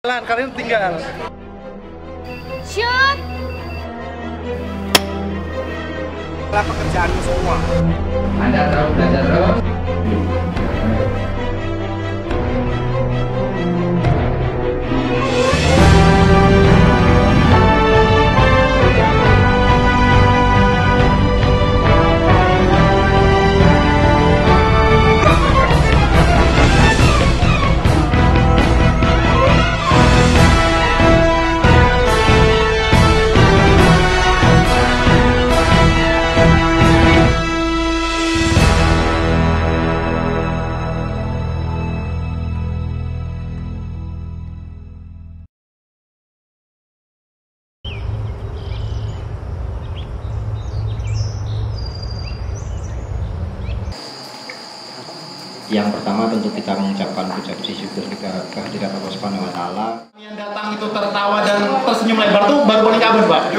Jalan, kalian tinggal. Shoot! Adalah pekerjaanmu semua. Anda terus belajar terus. Yang pertama tentu kita mengucapkan ucap puji syukur kita kehadiran Allah Subhanahu wa taala. yang datang itu tertawa dan tersenyum lebar tuh baru boleh kabur pak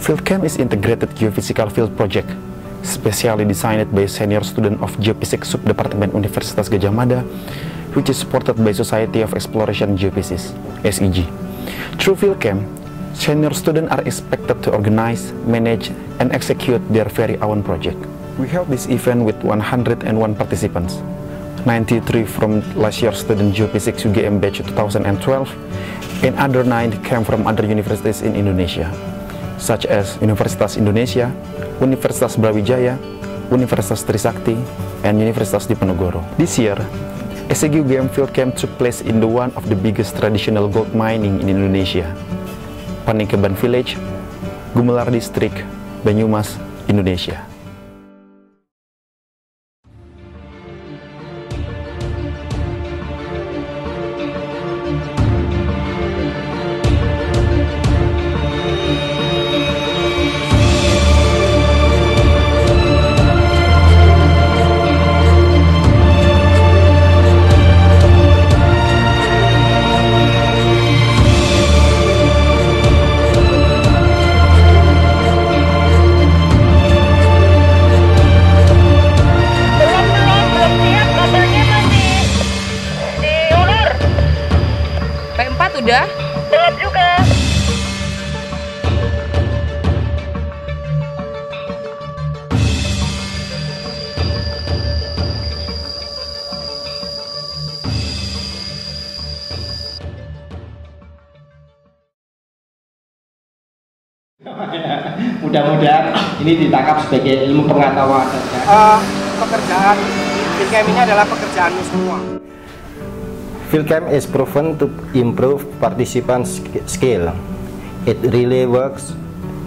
FieldCamp is integrated geophysical field project, specially designed by senior student of Geophysics Subdepartemen Universitas Gajah Mada, which is supported by Society of Exploration Geophysics (SEG). Through FieldCamp, senior students are expected to organize, manage, and execute their very own project. We held this event with 101 participants, 93 from last year's student Geophysics UGM batch 2012, and other 9 came from other universities in Indonesia such as Universitas Indonesia, Universitas Brawijaya, Universitas Trisakti, and Universitas Diponegoro. This year, SEG UGM Field Camp took place in the one of the biggest traditional gold mining in Indonesia, Paningkeban Village, Gumelar District, Banyumas, Indonesia. Mudah-mudahan ini ditangkap sebagai ilmu pengetahuan saja. Eh, pekerjaan Filcam ini adalah pekerjaanmu semua. FieldCamp is proven to improve participant sk- skill. It really works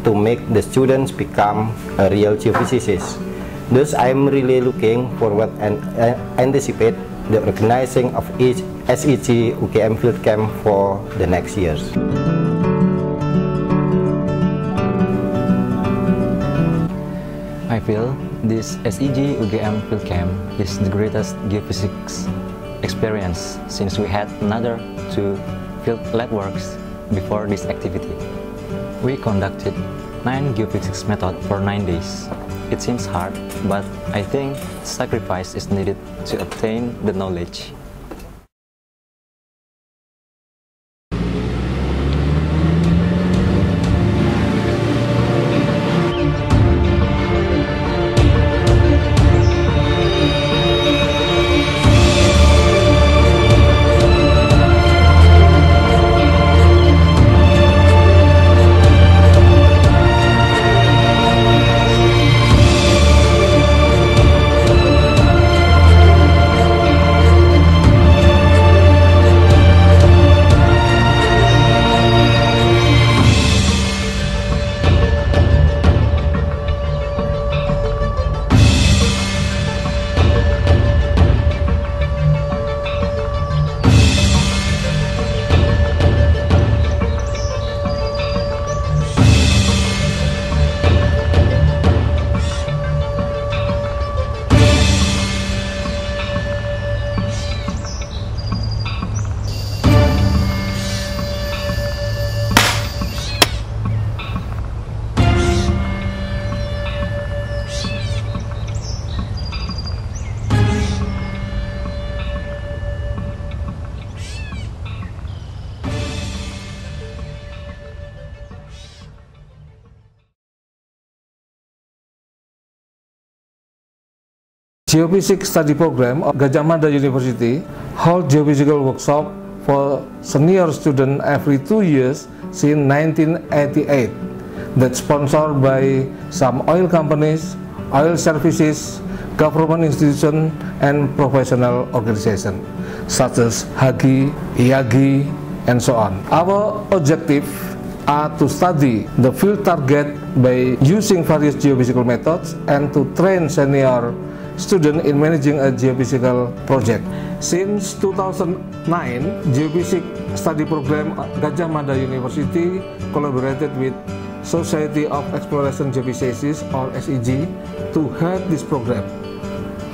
to make the students become a real geophysicist. Thus, I'm really looking forward and uh, anticipate the organizing of each SEG UKM Field Camp for the next years. Feel this SEG UGM Field Camp is the greatest geophysics experience since we had another two field lab works before this activity. We conducted nine geophysics method for nine days. It seems hard, but I think sacrifice is needed to obtain the knowledge. Geophysics Study Program of Gajah Mada University hold geophysical workshop for senior student every two years since 1988 that sponsored by some oil companies, oil services, government institution, and professional organization such as HAGI, IAGI, and so on. Our objective are to study the field target by using various geophysical methods and to train senior students in managing a geophysical project. Since 2009, Geophysics Study Program at Gajah Mada University collaborated with Society of Exploration Geophysics or SEG to head this program.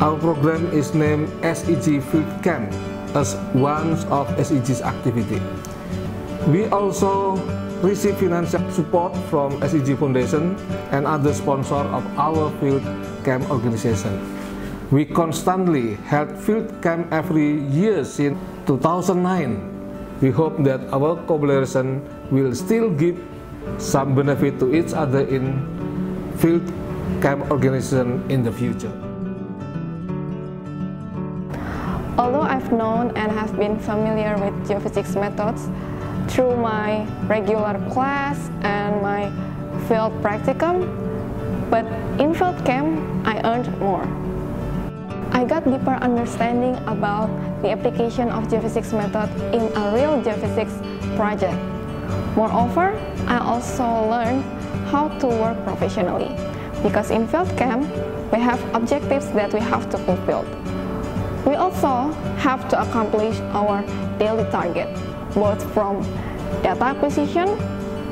Our program is named SEG Field Camp as one of SEG's activity. We also receive financial support from SEG Foundation and other sponsors of our field camp organization. We constantly held field camp every year since 2009. We hope that our collaboration will still give some benefit to each other in field camp organization in the future. Although I've known and have been familiar with geophysics methods through my regular class and my field practicum, but in field camp, I earned more. I got deeper understanding about the application of geophysics method in a real geophysics project. Moreover, I also learned how to work professionally because in field camp, we have objectives that we have to fulfill. We also have to accomplish our daily target, both from data acquisition,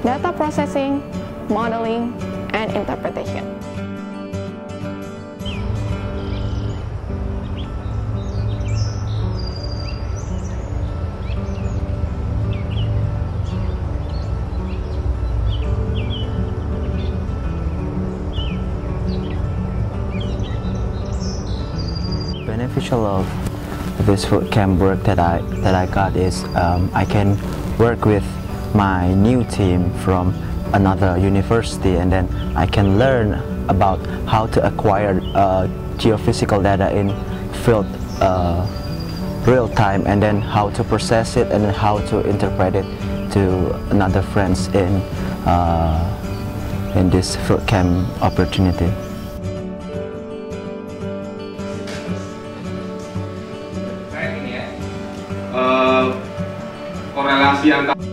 data processing, modeling, and interpretation. Of this food camp work that I that I got is um, I can work with my new team from another university and then I can learn about how to acquire uh, geophysical data in field uh, real time and then how to process it and then how to interpret it to another friends in uh, in this field camp opportunity. 西安大